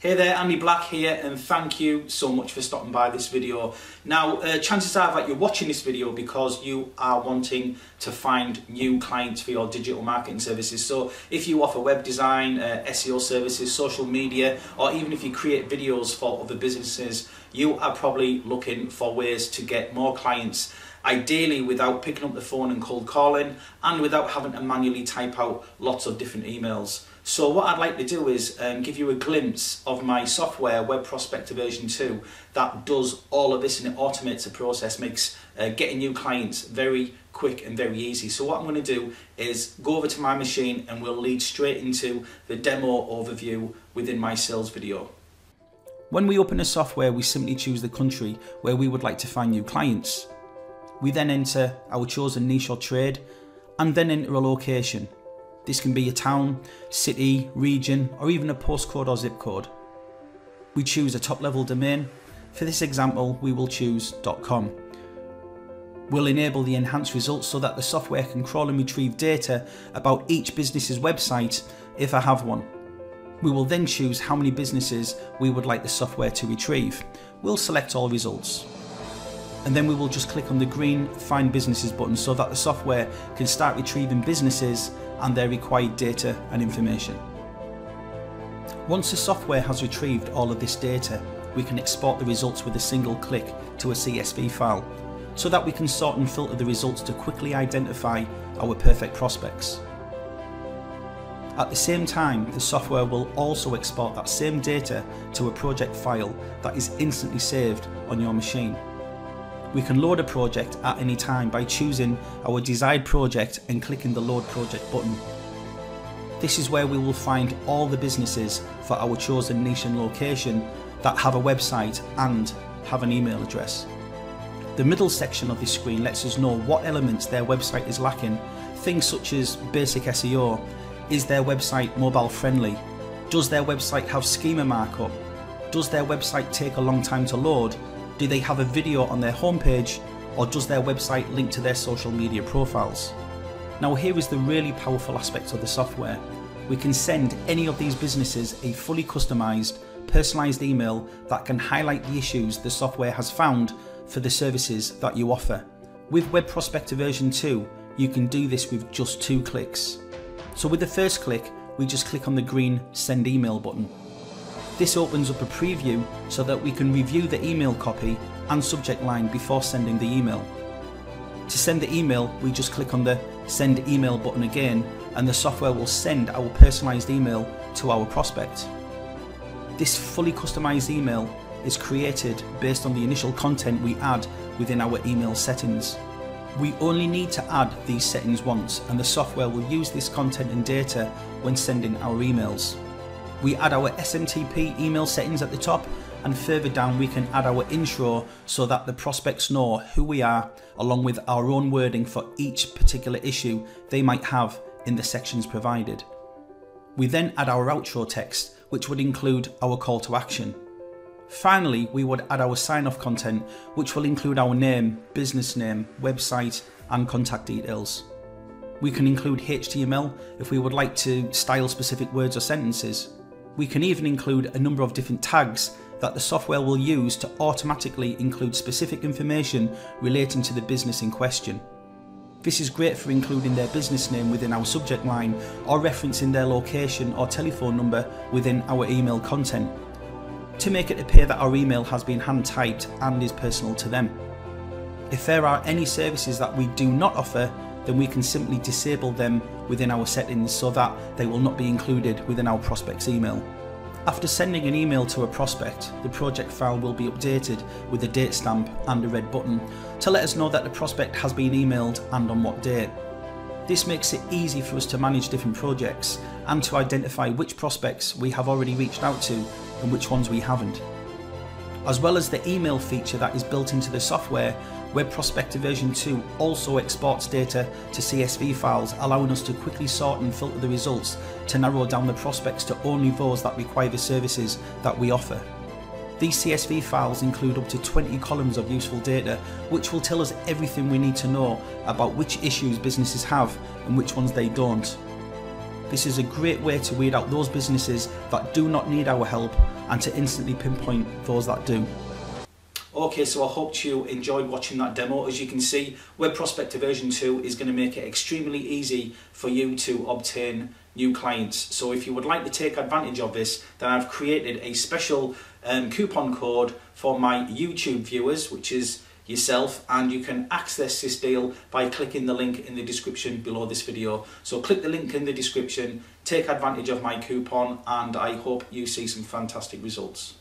Hey there, Andy Black here, and thank you so much for stopping by this video. Now, uh, chances are that you're watching this video because you are wanting to find new clients for your digital marketing services. So, if you offer web design, uh, SEO services, social media, or even if you create videos for other businesses, you are probably looking for ways to get more clients ideally without picking up the phone and cold calling and without having to manually type out lots of different emails. So what I'd like to do is um, give you a glimpse of my software, Web Prospectr version 2, that does all of this and it automates the process, makes uh, getting new clients very quick and very easy. So what I'm going to do is go over to my machine and we'll lead straight into the demo overview within my sales video. When we open the software, we simply choose the country where we would like to find new clients. We then enter our chosen niche or trade and then enter a location. This can be a town, city, region, or even a postcode or zip code. We choose a top level domain. For this example, we will choose .com. We'll enable the enhanced results so that the software can crawl and retrieve data about each business's website if I have one. We will then choose how many businesses we would like the software to retrieve. We'll select all results and then we will just click on the green Find Businesses button so that the software can start retrieving businesses and their required data and information. Once the software has retrieved all of this data, we can export the results with a single click to a CSV file so that we can sort and filter the results to quickly identify our perfect prospects. At the same time, the software will also export that same data to a project file that is instantly saved on your machine. We can load a project at any time by choosing our desired project and clicking the load project button. This is where we will find all the businesses for our chosen niche and location that have a website and have an email address. The middle section of this screen lets us know what elements their website is lacking, things such as basic SEO, is their website mobile friendly, does their website have schema markup, does their website take a long time to load, do they have a video on their homepage or does their website link to their social media profiles? Now here is the really powerful aspect of the software. We can send any of these businesses a fully customized, personalized email that can highlight the issues the software has found for the services that you offer. With Web Prospectr version 2, you can do this with just two clicks. So with the first click, we just click on the green send email button this opens up a preview so that we can review the email copy and subject line before sending the email. To send the email, we just click on the send email button again and the software will send our personalized email to our prospect. This fully customized email is created based on the initial content we add within our email settings. We only need to add these settings once and the software will use this content and data when sending our emails. We add our SMTP email settings at the top and further down we can add our intro so that the prospects know who we are along with our own wording for each particular issue they might have in the sections provided. We then add our outro text which would include our call to action. Finally, we would add our sign off content which will include our name, business name, website and contact details. We can include HTML if we would like to style specific words or sentences. We can even include a number of different tags that the software will use to automatically include specific information relating to the business in question. This is great for including their business name within our subject line or referencing their location or telephone number within our email content to make it appear that our email has been hand typed and is personal to them. If there are any services that we do not offer, then we can simply disable them within our settings so that they will not be included within our prospect's email. After sending an email to a prospect, the project file will be updated with a date stamp and a red button to let us know that the prospect has been emailed and on what date. This makes it easy for us to manage different projects and to identify which prospects we have already reached out to and which ones we haven't. As well as the email feature that is built into the software, Web Prospectr version 2 also exports data to CSV files, allowing us to quickly sort and filter the results to narrow down the prospects to only those that require the services that we offer. These CSV files include up to 20 columns of useful data, which will tell us everything we need to know about which issues businesses have and which ones they don't. This is a great way to weed out those businesses that do not need our help and to instantly pinpoint those that do. Okay, so I hope you enjoyed watching that demo. As you can see, Web Prospectr version 2 is going to make it extremely easy for you to obtain new clients. So if you would like to take advantage of this, then I've created a special um, coupon code for my YouTube viewers, which is yourself and you can access this deal by clicking the link in the description below this video. So click the link in the description, take advantage of my coupon and I hope you see some fantastic results.